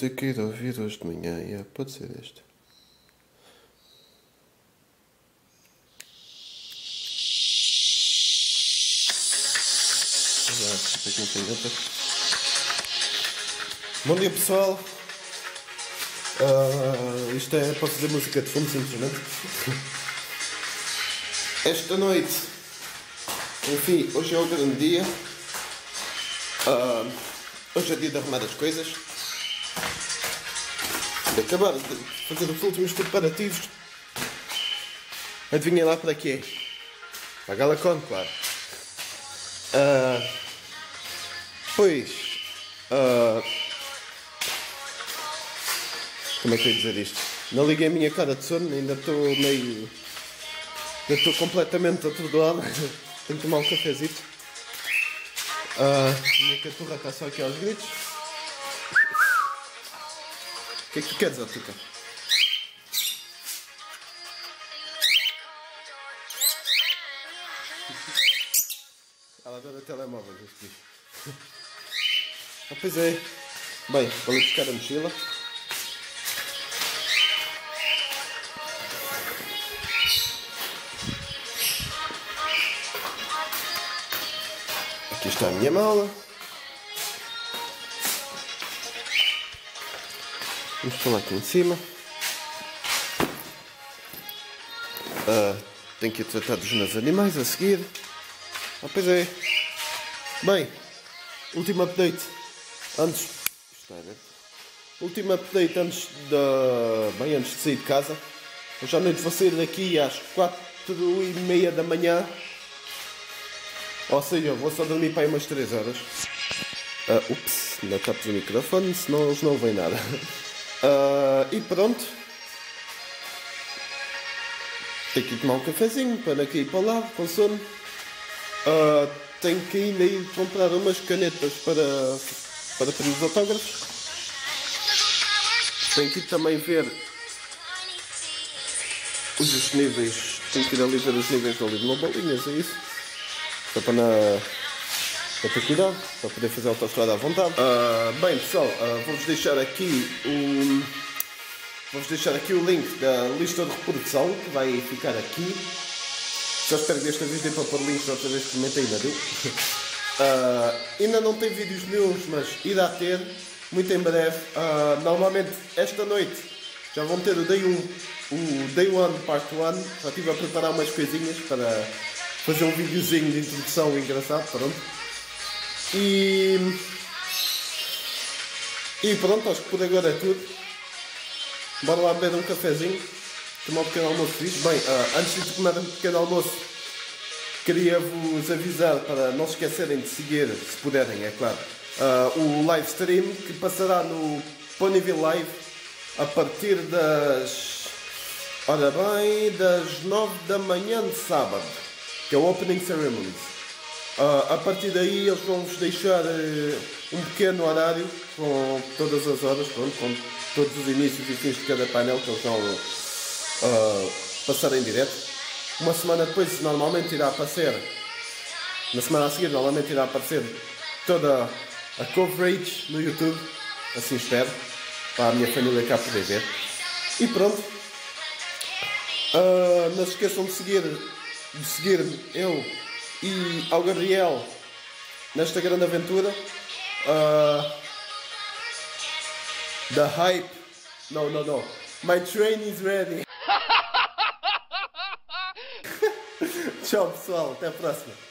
Sei que ir ouvir hoje de manhã, yeah, pode ser este. Bom dia pessoal. Uh, isto é para fazer música de fundo simplesmente. Esta noite, enfim, hoje é o grande dia. Uh, hoje é dia de arrumar as coisas acabar de fazer os últimos preparativos. Adivinhem lá para quê? Para a Galacon, claro. Uh, pois. Uh, como é que eu ia dizer isto? Não liguei a minha cara de sono, ainda estou meio. Ainda estou completamente atordoado. Tenho que tomar um cafezito. Uh, minha caturra está só aqui aos gritos. O que é que tu queres, Atuca? Ela adora telemóveis, este bicho. Ah, pois é. Bem, ali buscar a mochila. Aqui está a minha mala. Vamos falar aqui em cima. Uh, tenho que tratar dos meus animais a seguir. Ah, pois é. Bem, último update. Antes. Está, né? Último update antes da. Bem, antes de sair de casa. Hoje à noite vou sair daqui às 4 e meia da manhã. Ou seja, vou só dormir para aí umas 3 horas. Uh, ups, não capto o microfone, senão eles não ouvem nada. Uh, e pronto. Tenho que ir tomar um cafezinho para aqui ir para lá, com sono. Uh, tenho que ainda ir comprar umas canetas para, para pedir os autógrafos. Tenho que ir também ver os níveis. Tenho que ir ali ver os níveis do livro, não bolinhas, é isso? Só para na para ter cuidado, para poder fazer a autostrada à vontade. Uh, bem pessoal, uh, vou-vos deixar aqui o. Vou-vos deixar aqui o link da lista de reprodução que vai ficar aqui. Só espero que desta vez dê para pôr links outra vez que comentei, ainda deu. Uh, ainda não tem vídeos meus, mas irá ter, muito em breve. Uh, normalmente esta noite já vão ter o Day 1, o Day 1 Part 1. Já estive a preparar umas coisinhas para fazer um videozinho de introdução engraçado, pronto. E. E pronto, acho que por agora é tudo. Bora lá beber um cafezinho, tomar um pequeno almoço fixe. Bem, uh, antes de tomar um pequeno almoço, queria-vos avisar para não se esquecerem de seguir, se puderem, é claro, uh, o live stream que passará no Ponyville Live a partir das. Ora bem, das 9 da manhã de sábado, que é o Opening Ceremonies. Uh, a partir daí eles vão-vos deixar uh, um pequeno horário com todas as horas, pronto, com todos os inícios e fins de cada painel que eles vão uh, passar em direto. Uma semana depois normalmente irá aparecer, na semana a seguir normalmente irá aparecer toda a coverage no YouTube, assim espero, para a minha família cá poder ver. E pronto. Não se esqueçam de seguir, de seguir eu e ao Gabriel nesta grande aventura. Uh, the hype. No, no, no. My train is ready. Tchau, pessoal. Até a próxima.